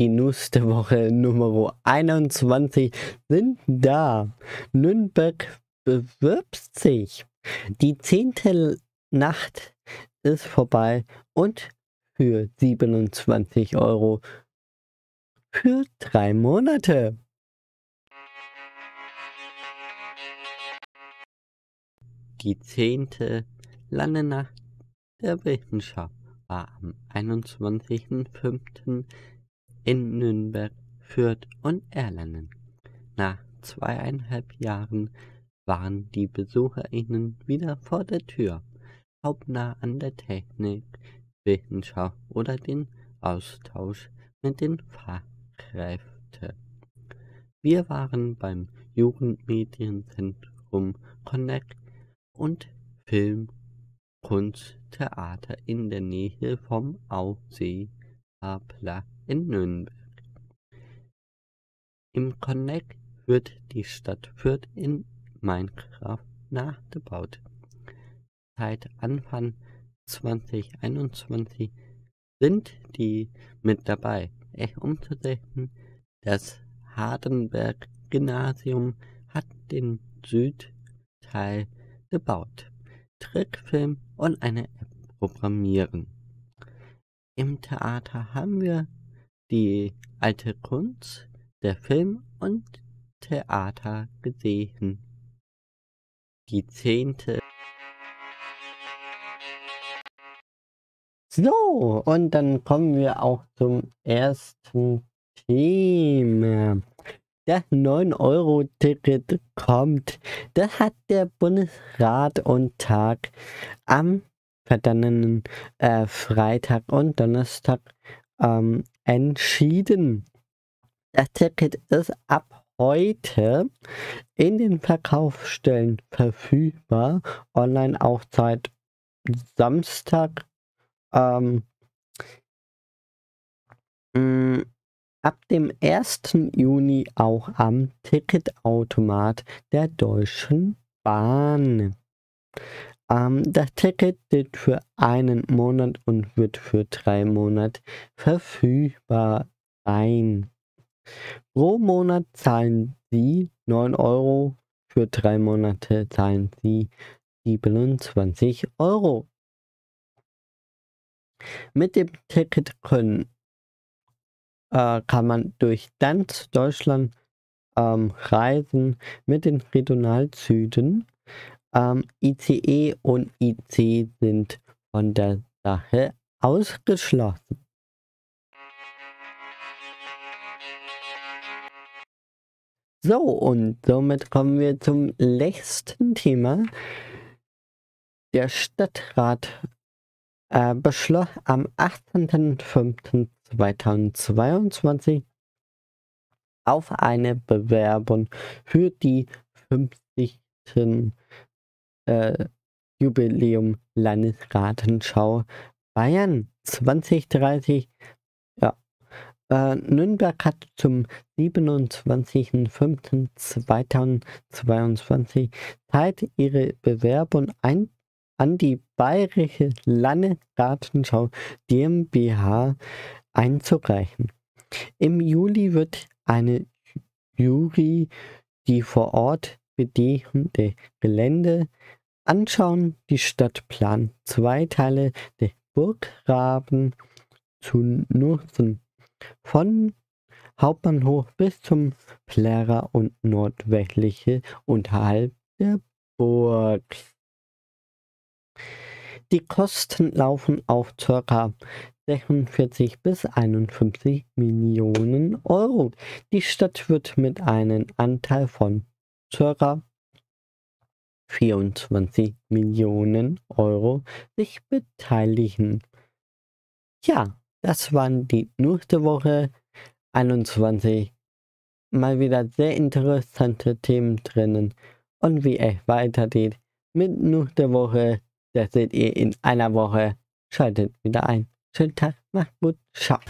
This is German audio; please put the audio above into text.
die News der Woche Nummer 21 sind da. Nürnberg bewirbt sich. Die zehnte Nacht ist vorbei und für 27 Euro für drei Monate. Die zehnte Landenacht der Wissenschaft war am 21.05. in Nürnberg, Fürth und Erlangen. Nach zweieinhalb Jahren waren die BesucherInnen wieder vor der Tür, hauptnah an der Technik, Wissenschaft oder den Austausch mit den Fachkräften. Wir waren beim Jugendmedienzentrum Connect und Film, Kunst, Theater in der Nähe vom Aussee-Platz in Nürnberg. Im Connect wird die Stadt Fürth in Minecraft nachgebaut. Seit Anfang 2021 sind die mit dabei, es umzusetzen. Das Hardenberg-Gymnasium hat den Südteil gebaut, Trickfilm und eine App programmieren. Im Theater haben wir die alte Kunst, der Film und Theater gesehen. Die zehnte. So, und dann kommen wir auch zum ersten Thema das 9-Euro-Ticket kommt. Das hat der Bundesrat und Tag am vergangenen äh, Freitag und Donnerstag ähm, entschieden. Das Ticket ist ab heute in den Verkaufsstellen verfügbar. Online auch seit Samstag. Ähm, mm, ab dem 1. Juni auch am Ticketautomat der Deutschen Bahn. Ähm, das Ticket gilt für einen Monat und wird für drei Monate verfügbar sein. Pro Monat zahlen Sie 9 Euro, für drei Monate zahlen Sie 27 Euro. Mit dem Ticket können äh, kann man durch ganz Deutschland ähm, reisen mit den Regionalzügen. Ähm, ICE und IC sind von der Sache ausgeschlossen. So, und somit kommen wir zum letzten Thema. Der Stadtrat äh, beschloss am 18.05. 2022 auf eine Bewerbung für die 50. Äh, Jubiläum Landesratenschau Bayern 2030. Ja. Äh, Nürnberg hat zum 27.05.2022 Zeit ihre Bewerbung ein an die Bayerische Landesratenschau GmbH einzureichen. Im Juli wird eine Jury die vor Ort bedingende Gelände anschauen. Die Stadt plant zwei Teile des Burggraben zu nutzen. Von Hauptbahnhof bis zum Plärrer und nordwestliche unterhalb der Burg. Die Kosten laufen auf ca. 46 bis 51 Millionen Euro. Die Stadt wird mit einem Anteil von ca. 24 Millionen Euro sich beteiligen. Ja, das waren die News Woche 21. Mal wieder sehr interessante Themen drinnen. Und wie es weitergeht mit News Woche, das seht ihr in einer Woche. Schaltet wieder ein. Schönen Tag, macht gut, ciao.